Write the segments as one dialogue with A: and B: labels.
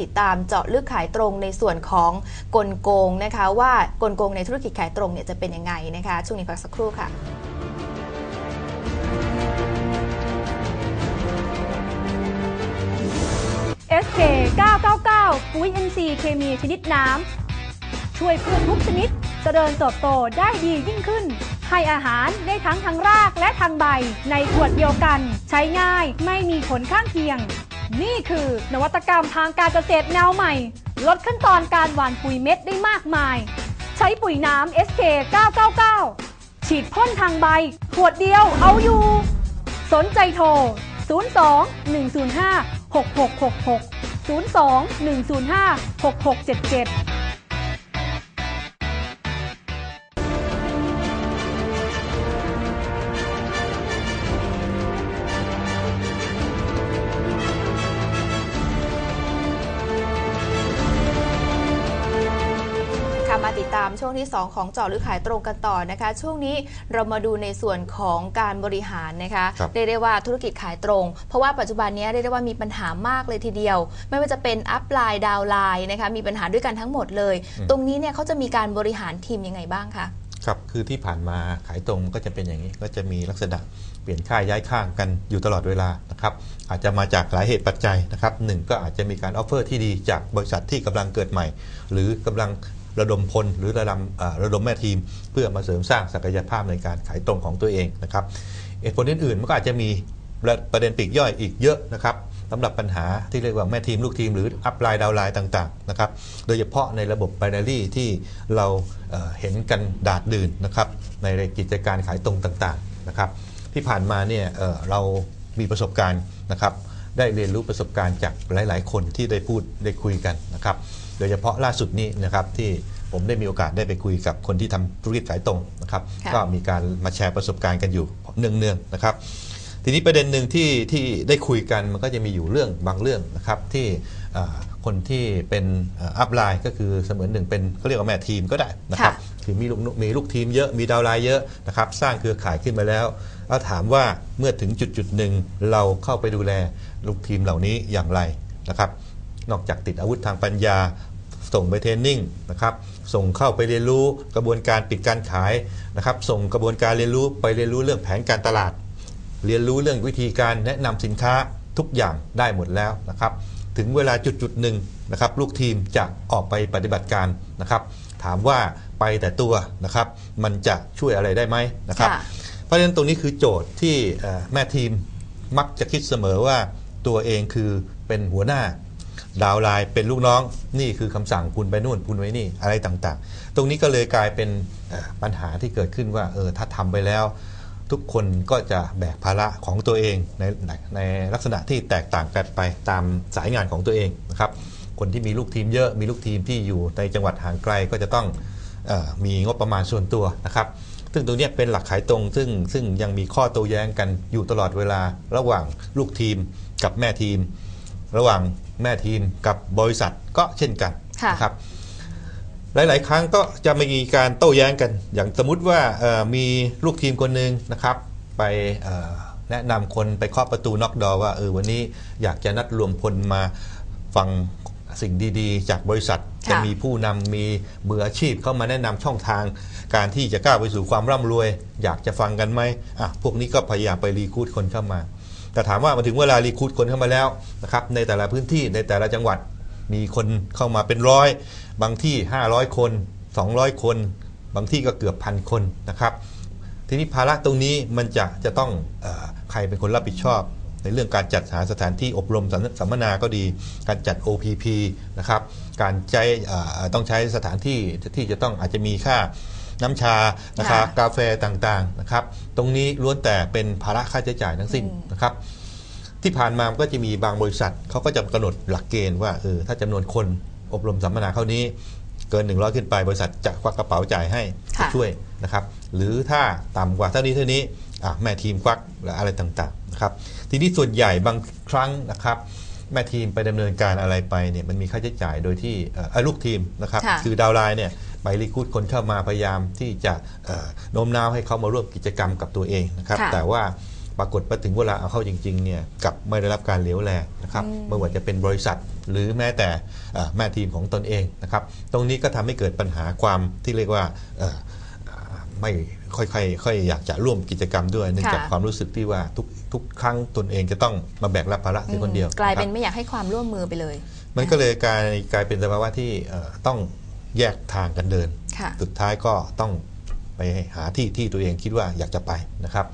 A: ติดตามเจาะลึกขายตรงในส่วนของกลโกงนะคะว่ากลโกงในธุรกิจขายตรงเนี่ยจะเป็นยังไงนะคะช่วงนี้พักสักครู่ค่ะ
B: SK 999 ปุ๋ย NC เคมีชนิดน้ำ ช่วยพืชทุกชนิดเจริญเติบโตได้ดียิ่งขึ้น ให้อาหารได้ทั้งทางรากและทางใบ ในขวดเดียวกัน ใช้ง่ายไม่มีผลข้างเคียง นี่คือนวัตกรรมทางการเกษตรแนวใหม่ ลดขั้นตอนการหว่านปุ๋ยเม็ดได้มากมาย ใช้ปุ๋ยน้ำ SK 999 ฉีดพ่นทางใบ ขวดเดียวเอาอยู่ สนใจโทร 02 105 6666 02 105 6677
A: วงที่ 2 ของเจาะลึกขายตรงกันต่อนะคะ ช่วงนี้เรามาดูในส่วนของการบริหารนะคะ
C: ครับ
A: เรียกได้ว่าธุรกิจขายตรง เพราะว่าปัจจุบันนี้เรียกได้ว่ามีปัญหามากเลยทีเดียว ไม่ว่าจะเป็น upline downline นะคะมีปัญหาด้วยกันทั้งหมดเลย ตรงนี้เนี่ยเขาจะมีการบริหารทีมยังไงบ้างคะ
C: ครับคือที่ผ่านมาขายตรงก็จะเป็นอย่างนี้ก็จะมีลักษณะเปลี่ยนค่ายย้ายข้างกันอยู่ตลอดเวลานะครับอาจจะมาจากหลายเหตุปัจจัยนะครับหนึ่งก็อาจจะมีการ offer ที่ดีจากบริษัทที่กำลังเกิดใหม่ หรือกำลัง ระดมพลหรือระดมระดมแม่ทีม เพื่อมาเสริมสร้างศักยภาพในการขายตรงของตัวเองนะครับเหตุผลอื่นๆมันก็อาจจะมีประเด็นปีกย่อยอีกเยอะนะครับสำหรับปัญหาที่เรียกว่าแม่ทีมลูกทีมหรืออัพไลน์ดาวไลน์ต่างๆนะครับโดยเฉพาะในระบบ b บ n a r y ที่เราเห็นกันดาดดื่นนะครับในกิจการขายตรงต่างๆนะครับที่ผ่านมาเนี่ยเรามีประสบการณ์นะครับได้เรียนรู้ประสบการณ์จากหลาย ๆ คนที่ได้พูดได้คุยกันนะครับ โดยเฉพาะล่าสุดนี้นะครับที่ผมได้มีโอกาสได้ไปคุยกับคนที่ทำธุรกิจขายตรงนะครับ
A: ค่ะ
C: ก็มีการมาแชร์ประสบการณ์กันอยู่เนืองๆนะครับ ทีนี้ประเด็นหนึ่งที่ที่ได้คุยกันมันก็จะมีอยู่เรื่องบางเรื่องนะครับที่เอ่อคนที่เป็นอัพไลน์ก็คือเสมือนหนึ่งเป็นเขาเรียกว่าแม่ทีมก็ได้นะครับ
A: ค่ะ
C: คือมีลูกมีลูกทีมเยอะมีดาวน์ไลน์เยอะนะครับสร้างเครือข่ายขึ้นมาแล้วแล้วถามว่าเมื่อถึงจุดจุดๆหนึ่งเราเข้าไปดูแลลูกทีมเหล่านี้อย่างไรนะครับ นอกจากติดอาวุธทางปัญญา ส่งไปเทรนนิ่งนะครับส่งเข้าไปเรียนรู้กระบวนการปิดการขายนะครับส่งกระบวนการเรียนรู้ไปเรียนรู้เรื่องแผนการตลาด เรียนรู้เรื่องวิธีการแนะนำสินค้าทุกอย่างได้หมดแล้วนะครับถึงเวลาจุดจุดๆหนึ่งนะครับลูกทีมจะออกไปปฏิบัติการนะครับ ถามว่าไปแต่ตัวนะครับ มันจะช่วยอะไรได้ไหมนะครับ
A: ค่ะ
C: เพราะฉะนั้นตรงนี้คือโจทย์ที่เอ่อแม่ทีมมักจะคิดเสมอว่าตัวเองคือเป็นหัวหน้า ดาวไลน์เป็นลูกน้องนี่คือคำสั่งคุณไปนู่นคุณไว้นี่อะไรต่างๆ ตรงนี้ก็เลยกลายเป็นปัญหาที่เกิดขึ้นว่าเออถ้าทำไปแล้ว ทุกคนก็จะแบกภาระของตัวเองในในในลักษณะที่แตกต่างกันไปตามสายงานของตัวเองนะครับคนที่มีลูกทีมเยอะมีลูกทีมที่อยู่ในจังหวัดห่างไกลก็จะต้องออมีงบประมาณส่วนตัวนะครับ ซึ่งตรงนี้เป็นหลักขายตรง ซึ่งซึ่งยังมีข้อโต้แย้งกันอยู่ตลอดเวลาระหว่างลูกทีมกับแม่ทีม ระหว่าง แม่ทีมกับบริษัทก็เช่นกัน
A: ค่ะ
C: นะครับหลาย ๆ ครั้งก็จะมีการโต้แย้งกัน อย่างสมมติว่าเอ่อมีลูกทีมคนหนึ่งนะครับ ไปเอ่อแนะนำคนไปเคาะประตูน็อกดอว่าเออวันนี้อยากจะนัดรวมพลมาฟังสิ่งดีๆ จากบริษัท
A: ค่ะ
C: จะมีผู้นำมีมืออาชีพเข้ามาแนะนำช่องทาง การที่จะก้าวไปสู่ความร่ำรวย อยากจะฟังกันไหมอะพวกนี้ก็พยายามไปรีคูดคนเข้ามา แต่ถามว่ามาถึงเวลารีคูดคนเข้ามาแล้วนะครับในแต่ละพื้นที่ในแต่ละจังหวัดมีคนเข้ามาเป็นร้อยบางที่ 500 คน 200 คน บางที่ก็เกือบพันคนนะครับ ทีนี้ภาระตรงนี้มันจะจะต้องอใครเป็นคนรับผิดชอบ ในเรื่องการจัดหาสถานที่อบรมสัมมนาก็ดี การจัด OPP นะครับการใช้ต้องใช้สถานที่ที่จะต้องอาจจะมีค่า น้ำชานะคะ
A: ค่ะ
C: กาแฟต่างๆนะครับตรงนี้ล้วนแต่เป็นภาระค่าใช้จ่ายทั้งสิ้นนะครับที่ผ่านมามันก็จะมีบางบริษัทเขาก็จะกำหนดหลักเกณฑ์ว่าเออถ้าจำนวนคนอบรมสัมมนาเท่านี้เกิน 100 ขึ้นไปบริษัทจะควักกระเป๋าจ่ายให้
A: ค่ะ
C: ช่วยนะครับ หรือถ้าต่ำกว่าเท่านี้เท่านี้อะแม่ทีมควักหรืออะไรต่างๆนะครับทีนี้ส่วนใหญ่บางครั้งนะครับ แม่ทีมไปดำเนินการอะไรไปเนี่ยมันมีค่าใช้จ่ายโดยที่เอ่อเอ่อลูกทีมนะครับ
A: ค่ะ
C: คือดาวน์ไลน์เนี่ย ไปรีคูดคนเข้ามาพยายามที่จะเอ่อโน้มน้าวให้เขามาร่วมกิจกรรมกับตัวเองนะครับ
A: ค่ะ
C: แต่ว่าปรากฏไปถึงเวลาเอาเข้าจริงๆเนี่ยกลับไม่ได้รับการเหลียวแลนะครับ
A: อืม
C: ไม่ว่าจะเป็นบริษัทหรือแม้แต่เอ่อแม่ทีมของตนเองนะครับ ตรงนี้ก็ทำให้เกิดปัญหาความที่เรียกว่าเอ่ออ่าไม่ค่อยๆค่อยอยากจะร่วมกิจกรรมด้วยเนื่องจาก
A: ค่ะ
C: ความรู้สึกที่ว่าทุกทุกครั้งตนเองจะต้องมาแบกรับภาระเพียงคนเดียว
A: กลายเป็น
C: นะครับ
A: ไม่อยากให้ความร่วมมือไปเลย
C: มันก็เลยกลายกลายเป็นสภาวะที่เอ่อต้อง แยกทางกันเดิน
A: ค่ะ
C: สุดท้ายก็ต้องไปหาที่ที่ตัวเองคิดว่าอยากจะไปนะครับ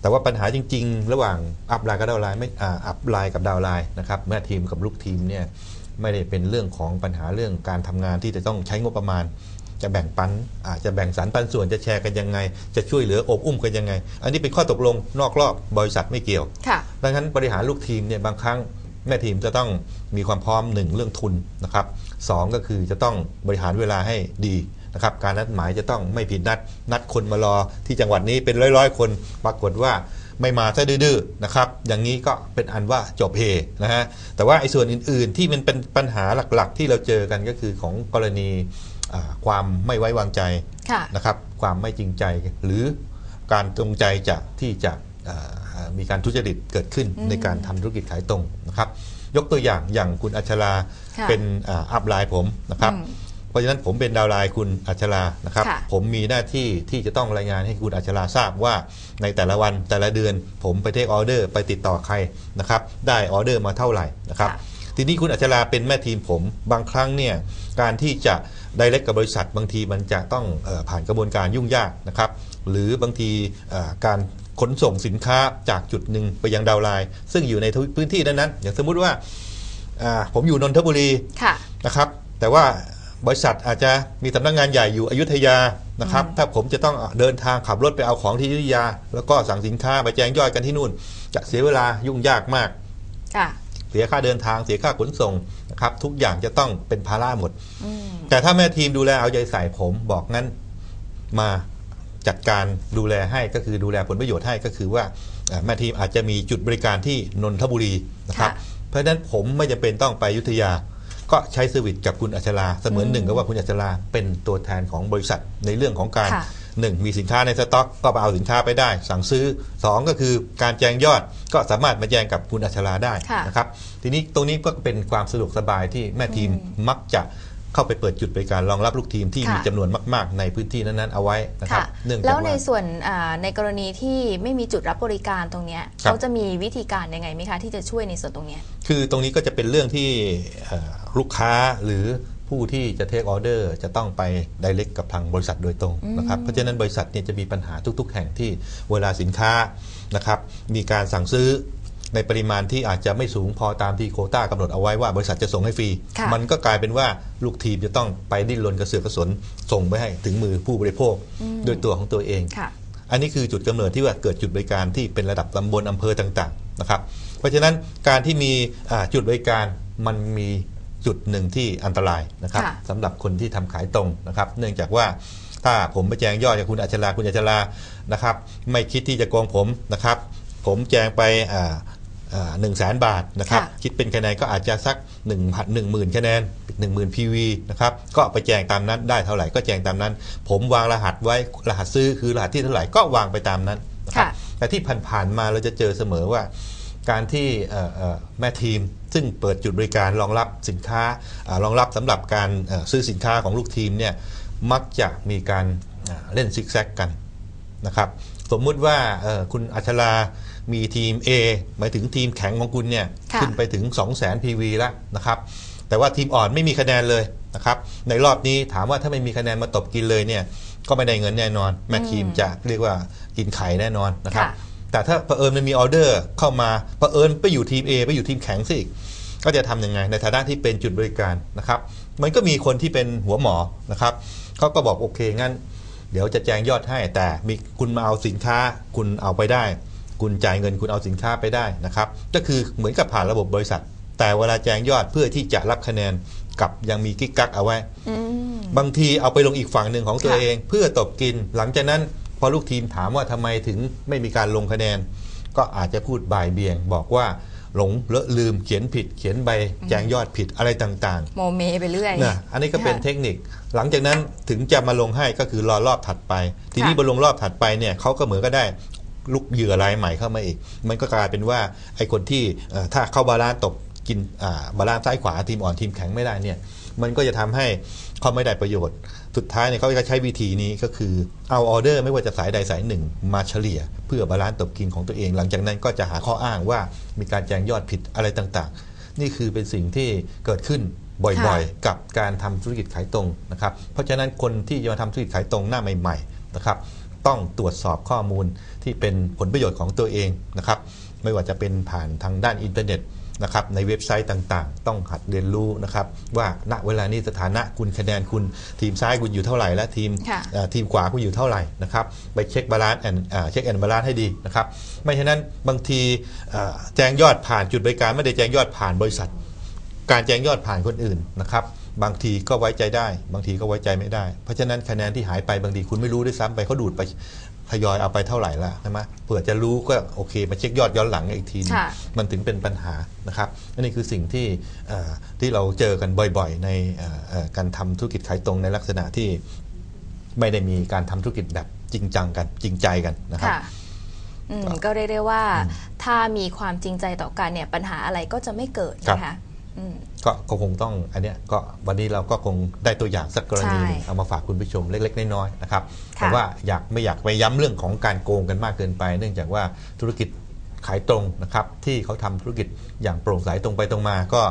C: แต่ว่าปัญหาจริง ๆ ระหว่างupline กับ downline ไม่อ่า upline กับ downline นะครับแม่ทีมกับลูกทีมเนี่ยไม่ได้เป็นเรื่องของปัญหาเรื่องการทำงานที่จะต้องใช้งบประมาณ จะแบ่งปันอาจจะแบ่งสรรปันส่วนจะแชร์กันยังไง จะช่วยเหลืออบอุ้มกันยังไง อันนี้เป็นข้อตกลงนอกรอบบริษัทไม่เกี่ยว
A: ค่ะ
C: ดังนั้นบริหารลูกทีมเนี่ยบางครั้ง แม่ทีมจะต้องมีความพร้อมหนึ่งเรื่องทุนนะครับสองก็คือจะต้องบริหารเวลาให้ดีนะครับการนัดหมายจะต้องไม่ผิดนัด นัดคนมารอที่จังหวัดนี้เป็นร้อยๆ คนปรากฏว่าไม่มาซะดื้อๆนะครับ อย่างนี้ก็เป็นอันว่าจบเฮนะฮะ แต่ว่าไอ้ส่วนอื่นๆที่มันเป็นปัญหาหลักๆ ที่เราเจอกันก็คือของกรณีอ่าความไม่ไว้วางใจ
A: ค่ะ
C: นะครับ ความไม่จริงใจหรือการจงใจจะที่จะเอ่อ มีการทุจริตเกิดขึ้น
A: อืม
C: ในการทำธุรกิจขายตรงนะครับ ยกตัวอย่างอย่างคุณอัชรา
A: ค่ะ
C: เป็นอ่าอัพไลน์ผมนะครับ
A: อืม
C: เพราะฉะนั้นผมเป็น downline คุณอัชรานะครับ
A: ค่ะ
C: ผมมีหน้าที่ที่จะต้องรายงานให้คุณอัชราทราบว่าในแต่ละวันแต่ละเดือน ผมไป take order ไปติดต่อใครนะครับ ได้ออเดอร์มาเท่าไหร่นะครับ
A: ค่ะ
C: ทีนี้คุณอัชราเป็นแม่ทีมผมบางครั้งเนี่ยการที่จะ direct กับบริษัทบางทีมันจะต้องเออผ่านกระบวนการยุ่งยากนะครับ หรือบางทีเอ่อการ ขนส่งสินค้าจากจุดหนึ่งไปยัง downline ซึ่งอยู่ในพื้นที่นั้นๆอย่างสมมุติว่าอ่าผมอยู่นนทบุรี
A: ค่ะ
C: นะครับ แต่ว่าบริษัทอาจจะมีสำนักงานใหญ่อยู่อยุธยานะครับ ถ้าผมจะต้องเดินทางขับรถไปเอาของที่อยุธยา แล้วก็สั่งสินค้าไปแจ้งยอดกันที่นู่น จะเสียเวลายุ่งยากมาก
A: ค่ะ
C: เสียค่าเดินทางเสียค่าขนส่งนะครับ ทุกอย่างจะต้องเป็นภาระหมด
A: อืม
C: แต่ถ้าแม่ทีมดูแลเอาใจใส่ผมบอกงั้นมา จัดการดูแลให้ก็คือดูแลผลประโยชน์ให้ก็คือว่าเอ่อแม่ทีมอาจจะมีจุดบริการที่นนทบุรีนะครับ
A: ค่ะ
C: เพราะฉะนั้นผมไม่จำเป็นต้องไปอยุธยา ก็ใช้ service กับคุณอัชราเสมือนหนึ่งกับว่าคุณอัชราเป็นตัวแทนของบริษัทในเรื่องของการ
A: ค่ะ
C: หนึ่งมีสินค้าในสต็อกก็ไปเอาสินค้าไปได้ สั่งซื้อสองก็คือการแจ้งยอดก็สามารถมาแจ้งกับคุณอัชราได้
A: ค่ะ
C: นะครับทีนี้ตรงนี้ก็เป็นความสะดวกสบายที่แม่ทีมมักจะ เข้าไปเปิดจุดบริการรองรับลูกทีมที่
A: ค่ะ
C: มีจำนวนมาก ๆ ในพื้นที่นั้นๆเอาไว้นะครับ
A: ค่ะ
C: เนื่องจา
A: แล้
C: ก
A: วใน
C: ว่า
A: ส่วนอ่าในกรณีที่ไม่มีจุดรับบริการตรงเนี้ย
C: ครับ
A: เขาจะมีวิธีการยังไงไหมคะที่จะช่วยในส่วนตรงเนี้ย
C: คือตรงนี้ก็จะเป็นเรื่องที่เอ่อลูกค้าหรือผู้ที่จะเทคออเดอร์จะต้องไปไดเ c กกับทางบริษัทโดยตรงนะครับเพราะฉะนั้นบริษัทเนี่ยจะมีปัญหาทุก ๆ แห่งที่เวลาสินค้านะครับมีการสั่งซื้อ ในปริมาณที่อาจจะไม่สูงพอตามที่โควต้ากำหนดเอาไว้ว่าบริษัทจะส่งให้ฟรี
A: ค่ะ
C: มันก็กลายเป็นว่าลูกทีมจะต้องไปดิ้นรนกระเสือกกระสนส่งไปให้ถึงมือผู้บริโภคด้วยตัวของตัวเอง
A: ค่ะ
C: อันนี้คือจุดกำเนิดที่ว่าเกิดจุดบริการที่เป็นระดับตำบลอำเภอต่างๆนะครับ เพราะฉะนั้นการที่มีอ่าจุดบริการมันมีจุดหนึ่งที่อันตรายนะครับ
A: ค่ะ
C: สำหรับคนที่ทำขายตรงนะครับ เนื่องจากว่าถ้าผมไปแจ้งยอดจากคุณอัชราคุณอัชรานะครับ ไม่คิดที่จะโกงผมนะครับ ผมแจ้งไป หนึ่งแสนบาทนะครับ
A: ค่ะ
C: คิดเป็นคะแนนก็อาจจะสัก1นึ่งพันหนึ่งหมื่นคะแนน1 0,000 PV นะครับ ก็ไปแจ้งตามนั้นได้เท่าไหร่ก็แจ้งตามนั้น ผมวางรหัสไว้รหัสซื้อคือรหัสที่เท่าไหร่ก็วางไปตามนั้นนะครับ
A: ค่ะ
C: แต่ที่ผ่านๆมาเราจะเจอเสมอว่า การที่เอ่อเอ่อแม่ทีมซึ่งเปิดจุดบริการรองรับสินค้ารารองรับสำหรับการเอ่อซื้อสินค้าของลูกทีมเนี่ยมักจะมีการอ่าเล่นซิกแซกกันนะครับ สมมุติว่าเอ่อคุณอัชรา มีทีม A หมายถึงทีมแข็งของคุณเนี่ย
A: ค่ะ
C: ขึ้นไปถึง 2 0 0 0 0 0 PV แล้วนะครับแต่ว่าทีมอ่อนไม่มีคะแนนเลยนะครับในรอบนี้ถามว่าถ้าไม่มีคะแนนมาตบกินเลยเนี่ยก็ไม่ได้เงินแน่นอน แม่ทีมจะเรียกว่ากินไข่แน่นอนนะครับ
A: ค่ะ
C: แต่ถ้าเผอิญมันมีออเดอร์เข้ามาเผอิญไปอยู่ทีม A ไปอยู่ทีมแข็งสิอีกก็จะทำยังไงในฐานะที่เป็นจุดบริการนะครับมันก็มีคนที่เป็นหัวหมอนะครับเขาก็บอกโอเคงั้น เดี๋ยวจะแจ้งยอดให้แต่มีคุณมาเอาสินค้าคุณเอาไปได้ คุณจ่ายเงินคุณเอาสินค้าไปได้นะครับ ก็คือเหมือนกับผ่านระบบบริษัท แต่เวลาแจ้งยอดเพื่อที่จะรับคะแนนกับยังมีกิ๊กกักเอาไว้
A: อืม
C: บางทีเอาไปลงอีกฝั่งหนึ่งของตัว
A: ค่ะ
C: เอง เพื่อตบกิน หลังจากนั้นพอลูกทีมถามว่าทำไมถึงไม่มีการลงคะแนน ก็อาจจะพูดบ่ายเบี่ยง บอกว่าหลงเลอะลืมเขียนผิด เขียนใบแจ้งยอดผิดอะไรต่าง
A: โมเมไปเรื่อย
C: ๆนะอันนี้ก็เป็น
A: ค่ะ
C: เทคนิค หลังจากนั้นถึงจะมาลงให้ก็คือรอรอบถัดไป ทีนี้
A: ค่ะ
C: บนลงรอบถัดไปเนี่ยเขาก็เหมือนก็ได้ ลุกเหยื่อรายใหม่เข้ามาอีก มันก็กลายเป็นว่าไอ้คนที่เอ่อถ้าเข้า balance ตกกินอ่า balance ซ้ายขวาทีมอ่อนทีมแข็งไม่ได้เนี่ยมันก็จะทำให้เขาไม่ได้ประโยชน์ สุดท้ายเนี่ยเขาจะใช้วิธีนี้ก็คือเอาออเดอร์ไม่ว่าจะสายใดสายหนึ่ง มาเฉลี่ย เพื่อ balance ตกกินของตัวเอง หลังจากนั้นก็จะหาข้ออ้างว่ามีการแจงยอดผิดอะไรต่างๆ นี่คือเป็นสิ่งที่เกิดขึ้นบ่อยๆ กับการทำธุรกิจขายตรงนะครับ เพราะฉะนั้นคนที่จะมาทำธุรกิจขายตรงหน้าใหม่ๆนะครับ ต้องตรวจสอบข้อมูลที่เป็นผลประโยชน์ของตัวเองนะครับไม่ว่าจะเป็นผ่านทางด้านอินเทอร์เน็ตนะครับในเว็บไซต์ต่างๆ ต้องหัดเรียนรู้นะครับว่าณเวลานี้สถานะคุณคะแนนคุณทีมซ้ายคุณอยู่เท่าไหร่และทีม
A: ค่ะ
C: เอ่อทีมขวาคุณอยู่เท่าไหร่นะครับไป check balance and check and balance ให้ดีนะครับไม่ฉะนั้นบางทีเอ่อแจ้งยอดผ่านจุดบริการไม่ได้แจ้งยอดผ่านบริษัท การแจ้งยอดผ่านคนอื่นนะครับ บางทีก็ไว้ใจได้ บางทีก็ไว้ใจไม่ได้ เพราะฉะนั้นคะแนนที่หายไปบางทีคุณไม่รู้ด้วยซ้ำไปเขาดูดไปทยอยเอาไปเท่าไหร่ละใช่ไหมเผื่อจะรู้ก็โอเค มาเช็คยอดย้อนหลังอีกทีนึง
A: ค่ะ
C: มันถึงเป็นปัญหานะครับอันนี้คือสิ่งที่เอ่อที่เราเจอกันบ่อยๆ ในเอ่อเอ่อการทำธุรกิจขายตรงในลักษณะที่ไม่ได้มีการทำธุรกิจแบบจริงจังกันจริงใจกันนะครับ
A: ค่ะอืมก็เรียกได้ว่าถ้ามีความจริงใจต่อกันเนี่ยปัญหาอะไรก็จะไม่เกิด
C: ครับ
A: นะคะอืม
C: ก็ก็คงต้องอันเนี้ยก็วันนี้เราก็คงได้ตัวอย่างสักกรณีหนึง
A: ใช่
C: เอามาฝากคุณผู้ชมเล็ก ๆ น้อยๆนะครับ
A: ค่ะ
C: แต่ว่าอยากไม่อยากไปย้ำเรื่องของการโกงกันมากเกินไป เนื่องจากว่าธุรกิจขายตรงนะครับที่เขาทำธุรกิจอย่างโปร่งใสตรงไปตรงมาก็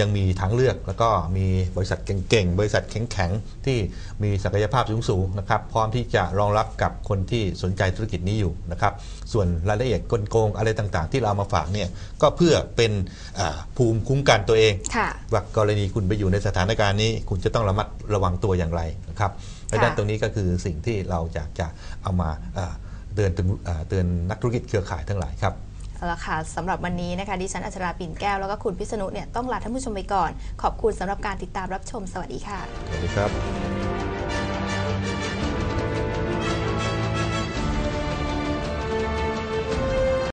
C: ยังมีทางเลือก แล้วก็มีบริษัทเก่งๆ บริษัทแข็งๆ ที่มีศักยภาพสูงๆนะครับพร้อมที่จะรองรับกับคนที่สนใจธุรกิจนี้อยู่นะครับส่วนรายละเอียดกลโกงอะไรต่างๆ ที่เราเอามาฝากเนี่ยก็เพื่อเป็นอ่าภูมิคุ้มกันตัวเอง
A: ค่ะ
C: ว่ากรณีคุณไปอยู่ในสถานการณ์นี้ คุณจะต้องระมัดระวังตัวอย่างไรนะครับเพราะฉะนั้น
A: ค่ะ
C: ตรงนี้ก็คือสิ่งที่เราอยากจะเอามาเอ่อเตือนถึงเอ่อเตือนนักธุรกิจเครือข่ายทั้งหลายครับ
A: เอาละค่ะสำหรับวันนี้นะคะดิฉันอัชราปิ่นแก้วแล้วก็คุณพิษณุเนี่ยต้องลาท่านผู้ชมไปก่อน ขอบคุณสำหรับการติดตามรับชมสวัสดีค่ะ
C: สวัสดีครับ